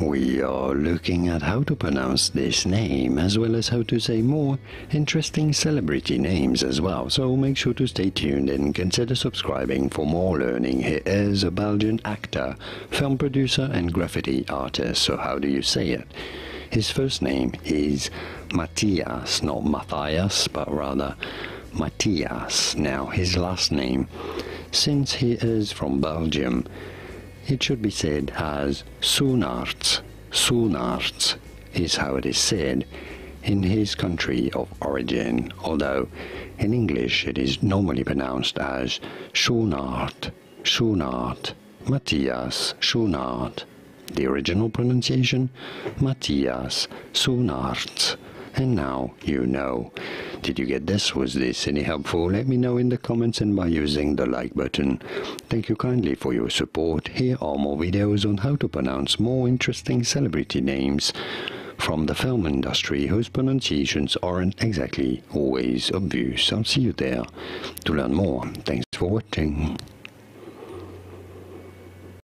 We are looking at how to pronounce this name as well as how to say more interesting celebrity names as well. So make sure to stay tuned and consider subscribing for more learning. He is a Belgian actor, film producer and graffiti artist. So how do you say it? His first name is Matthias, not Matthias, but rather Matthias. Now his last name, since he is from Belgium, it should be said as Soenaerts. Soenaerts is how it is said in his country of origin, although in English it is normally pronounced as Schoenaert, Schoenaert, Matthias Schoenaert. The original pronunciation, Matthias Soenaerts. And now you know. Did you get this? Was this any helpful? Let me know in the comments and by using the like button. Thank you kindly for your support. Here are more videos on how to pronounce more interesting celebrity names from the film industry whose pronunciations aren't exactly always obvious. I'll see you there to learn more. Thanks for watching.